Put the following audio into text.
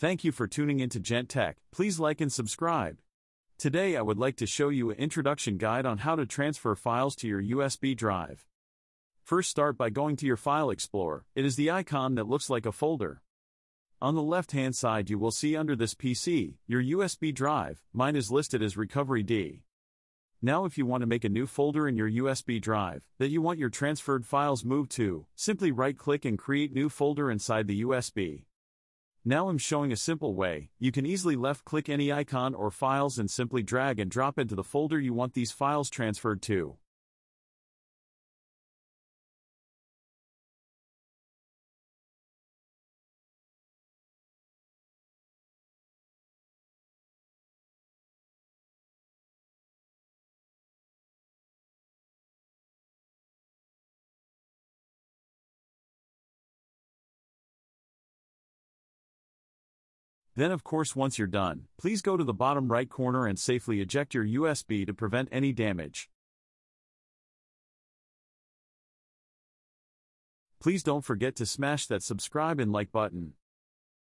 Thank you for tuning into Jent Tech. Please like and subscribe. Today I would like to show you an introduction guide on how to transfer files to your USB drive. First start by going to your File Explorer. It is the icon that looks like a folder. On the left hand side you will see under this PC, your USB drive, mine is listed as Recovery D. Now if you want to make a new folder in your USB drive that you want your transferred files moved to, simply right click and create new folder inside the USB. Now I'm showing a simple way, you can easily left click any icon or files and simply drag and drop into the folder you want these files transferred to. Then of course once you're done, please go to the bottom right corner and safely eject your USB to prevent any damage. Please don't forget to smash that subscribe and like button.